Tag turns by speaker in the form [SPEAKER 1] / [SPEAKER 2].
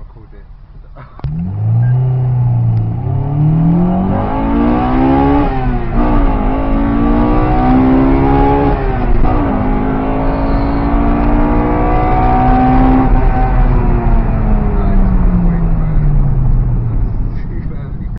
[SPEAKER 1] record it.